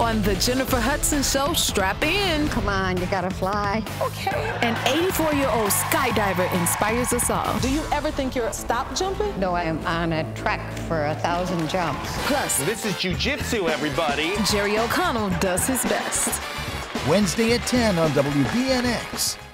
On The Jennifer Hudson Show, strap in. Come on, you gotta fly. Okay. An 84 year old skydiver inspires us all. Do you ever think you're stop jumping? No, I am on a track for a thousand jumps. Plus, This is jujitsu, everybody. Jerry O'Connell does his best. Wednesday at 10 on WBNX.